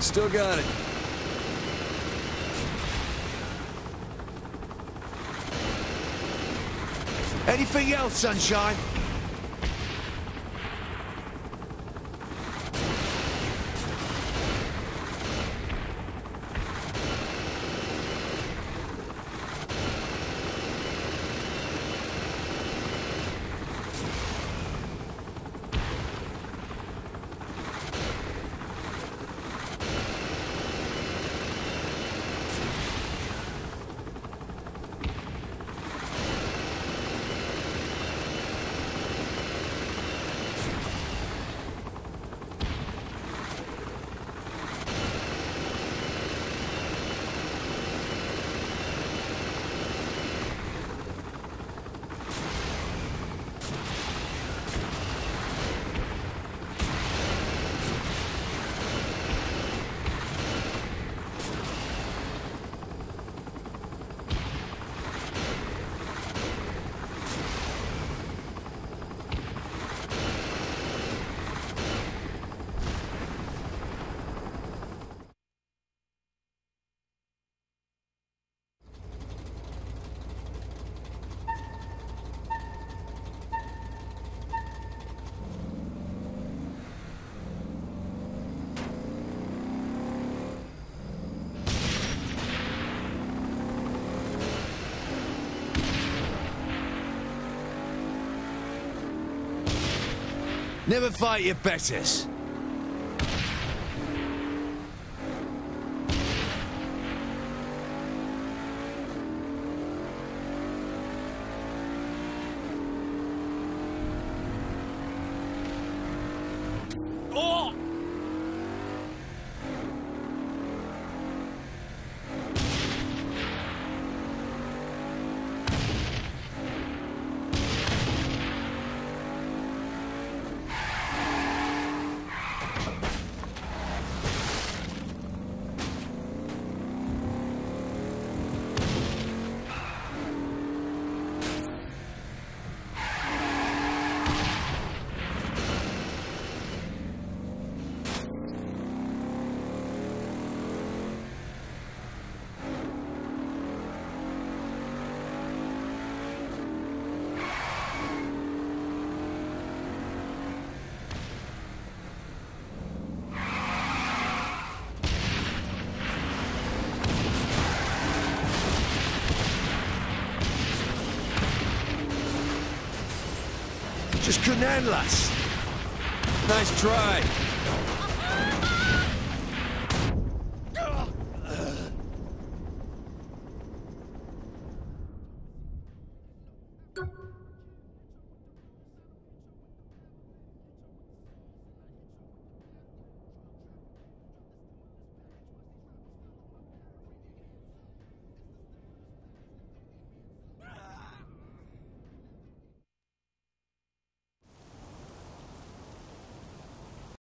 Still got it. Anything else, Sunshine? Never fight your betters. Just couldn't handle us. Nice try.